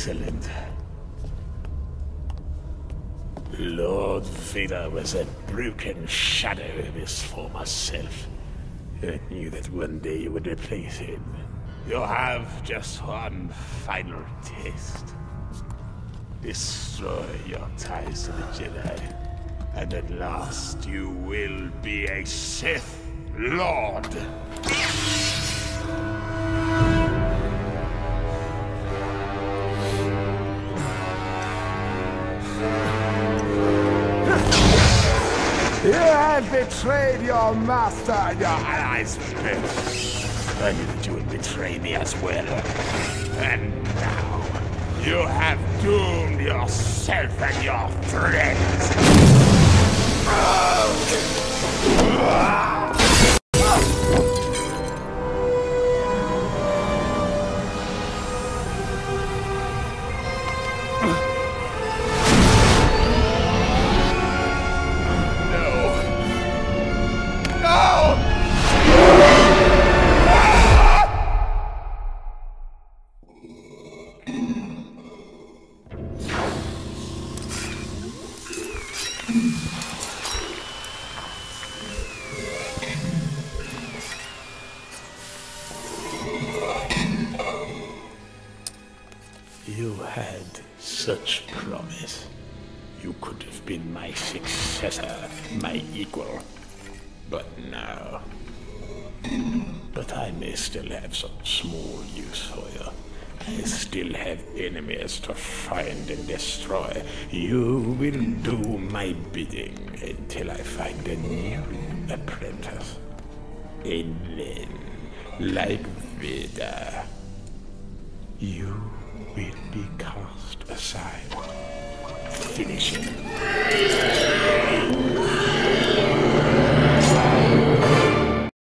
Excellent. Lord Vader was a broken shadow of his former self. I knew that one day you would replace him. You'll have just one final test. Destroy your ties to the Jedi, and at last you will be a Sith Lord. You have betrayed your master and your allies. I knew that you would betray me as well. And now, you have doomed yourself and your friends. You had such promise. You could have been my successor, my equal. But now. But I may still have some small use for you. I still have enemies to find and destroy. You will do my bidding until I find a new apprentice. And then, like Vader, you will be cast aside. Finish him.